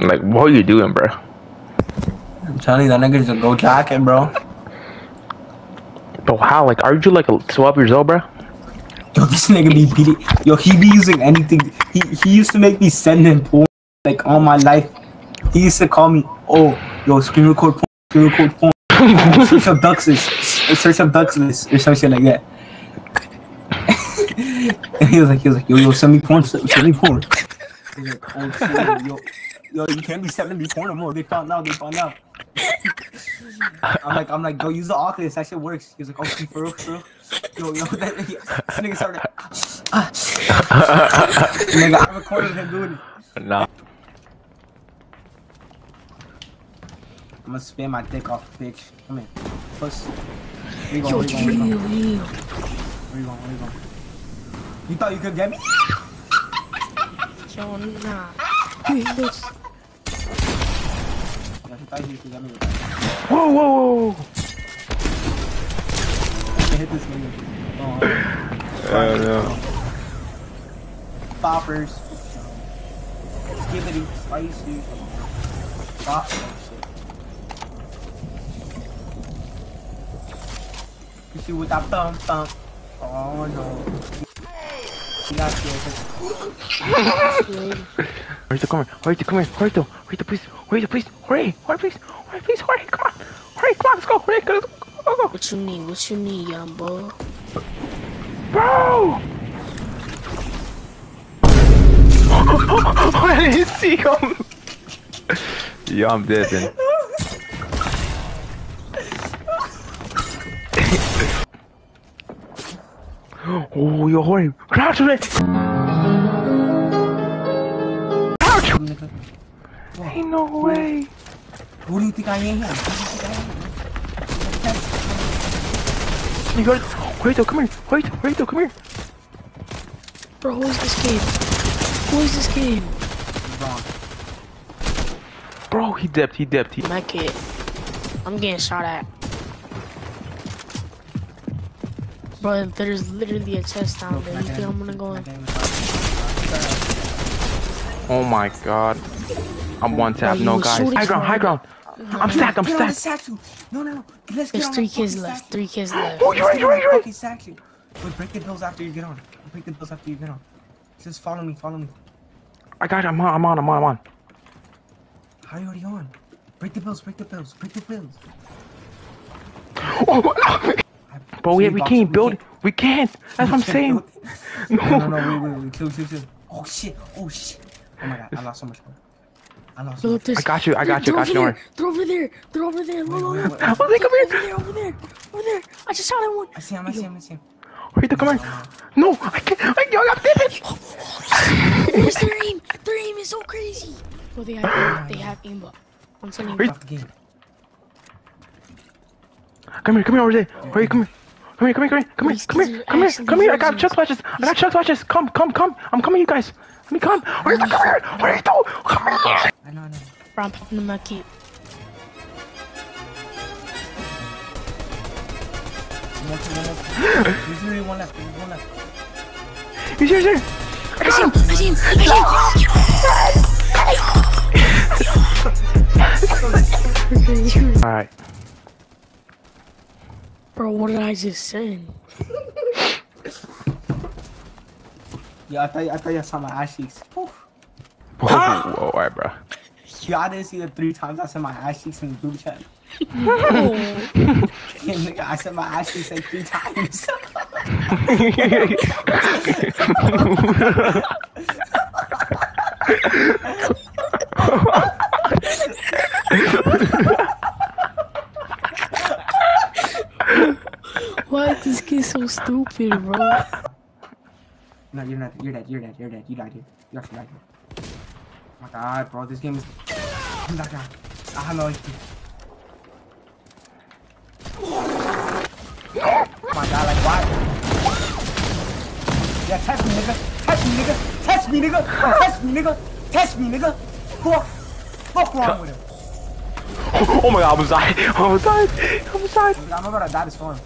Like, what are you doing, bro? I'm telling you, that nigga just go jacking, bro. But how? Like, aren't you like 12 years old, bro? Yo, this nigga be beating. Yo, he be using anything. He he used to make me send him porn like all my life. He used to call me, oh, yo, screen record porn, screen record porn. search up Duxless, search up Duxless, or some shit like that. and he was like, he was like, yo, yo, send me porn, send me porn. Like, oh shit, yo, yo, you can't be sending me porn no more. They found out, they found out. I'm like, I'm like, go use the Oculus. That shit works. He's like, oh, see, for real, for real. Yo, yo, that nigga, this nigga started. Ah, nigga, I recorded him doing it. Nah. I'm gonna spin my dick off, bitch. Come here, puss. Where you going? Yo, Where you going? Where you going? Where you going? Where you going? You thought you could get me? yo, nah. You hate Yeah, he he could get me. Whoa, whoa, whoa. I hit this nigga. Oh, Oh, no. boppers. Skibbity. Bop that shit. You see with that thump thump. Oh no. You got scared. Hurry, come here. Hurry, come here. Hurry, hurry, please. Hurry, please. Hurry, hurry, please. Hurry, please. Hurry, come on. Hurry, come on. Let's go. Hurry, go, go, go, go. What you need? What you need, young boy? Bro! I didn't see him. yeah, I'm dead then. oh, yo, hurry. Crouch it. Crouch. Nigga. Ain't no way. Who do you think I am? Who do you think I am? You got Wait, come here. Wait, wait, come here. Bro, who is this game? Who is this game? Wrong. Bro, he dipped, he dipped, he My kid. I'm getting shot at. Bro, there's literally a chest down there. You think I'm gonna go in? Oh my god. I'm one tap, no guys. shooting High ground, high ground. I'm stacked, I'm Get on the stacked. No, no, no. Let's get There's on three kids left. statue. Three kids left. Oh, you're right, Let's you're get right, on you're right. fucking statue. Wait, break the bills after you get on. Break the bills after you get on. Just follow me, follow me. I got it, I'm on, I'm on, I'm on, I'm on. How are you already on? Break the bills, break the bills, break the bills. Oh, no. Bro, we, we can't build. We can't. That's what I'm saying. No, no, no, wait, wait, wait, chill, chill, chill. Oh shit, oh shit. Oh my god, I lost so much money. I lost so Look, much. there's, I got you, I got you, they're got you, over don't worry. there. They're over there. They're over there. Look, look, wait, look. wait, wait. Oh, they come Over here. there, over there, over there. I just shot at one. I see him, I see him, I see him. Wait, come here. No, I can't. I, yo, I'm dead. Where's their aim? Their aim is so crazy. Bro, they have, they have aim, but I'm telling you. Off the game. Come here, come here over there. Hurry, come here. Come here, come here, come here, come here, come here, come here, come here. I got chug splashes. I got chug splashes. Come, come, come. I'm coming, you guys. Let me come. Hurry, come here. Hurry, come Come here. I know, I know. Bro, I'm popping in my kit. One one more. There's literally one left, there's one left. He's here, he's here. I see him. I see him. I see him. All right. Bro, what did I just say? Yeah, I thought, I thought you saw my ass cheeks. Oof. Whoa, whoa, all right, bro. Yeah, I didn't see the three times I sent my ass cheeks in the group chat. No. Yeah, nigga, I sent my ass cheeks like three times. Why is this kid so stupid, bro? no, you're not. You're dead. You're dead. You're dead. You died here. You actually died here. Oh my god, bro, this game is. I'm that guy. I have no HP. Oh my god, like why? Yeah, test me, nigga. Test me, nigga. Test me, nigga. Test me, nigga. Test me, nigga. Fuck. Fuck wrong with him. Oh my god, I almost died. I almost died. I almost died. I'm about to die this storm.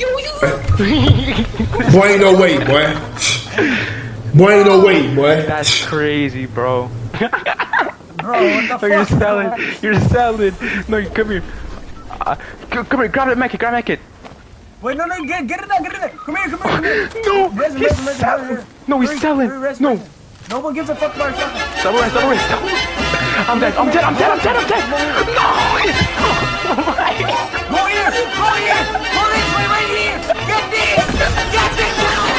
Boy, ain't no way, boy. Boy, ain't no way, boy. That's crazy, bro. Bro, what the No, you're fuck? selling. You're selling. No, you come here. Uh, come here, grab that Mackie, grab Mackie. Wait, no, no, get, get in there, get in there. Come here, come here, come here. No, Resin, he's resin, resin, selling. hurry, hurry. No, he's Hurry, selling. hurry, resin, No. No one gives a fuck about our shotgun. Double rest, double rest, double I'm dead, I'm dead, I'm dead, I'm dead, I'm dead. No! Go here, go here, this way, right here. Get this, get this.